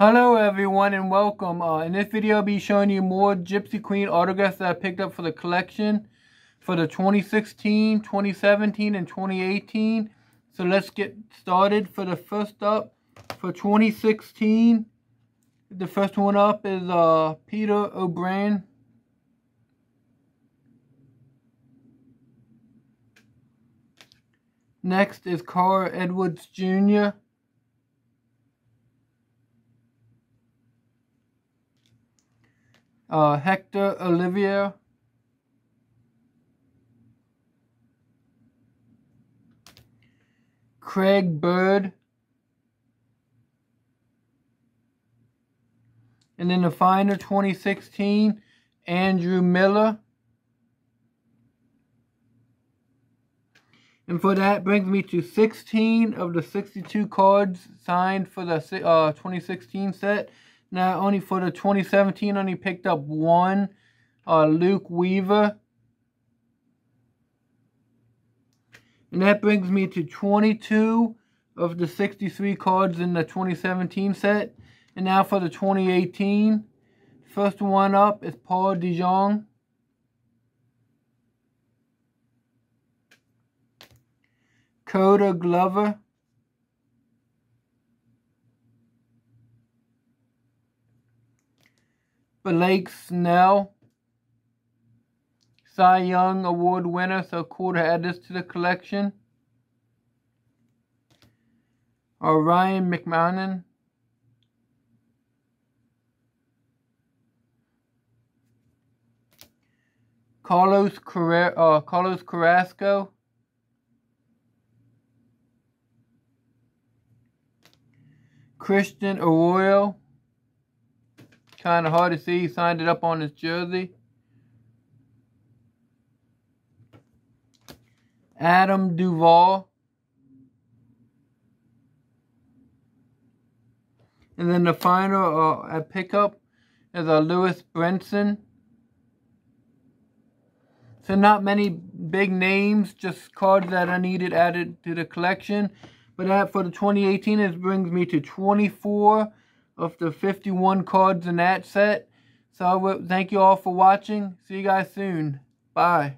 Hello everyone and welcome. Uh, in this video I'll be showing you more Gypsy Queen autographs that I picked up for the collection for the 2016, 2017, and 2018. So let's get started. For the first up, for 2016, the first one up is uh, Peter O'Brien. Next is Carl Edwards Jr. uh, Hector Olivera. Greg Bird. And then the Finder 2016, Andrew Miller. And for that brings me to 16 of the 62 cards signed for the uh, 2016 set. Now, only for the 2017, only picked up one, uh, Luke Weaver. And that brings me to 22 of the 63 cards in the 2017 set. And now for the 2018, first one up is Paul DeJong. Koda Glover. Blake Snell. Cy Young Award winner, so cool to add this to the collection. Ryan McMahon. Carlos, Carrer uh, Carlos Carrasco. Christian Arroyo. Kind of hard to see. He signed it up on his jersey. Adam Duvall. And then the final uh, at pickup is a uh, Lewis Brinson. So not many big names, just cards that I needed added to the collection. But that for the 2018, it brings me to 24 of the 51 cards in that set. So thank you all for watching. See you guys soon. Bye.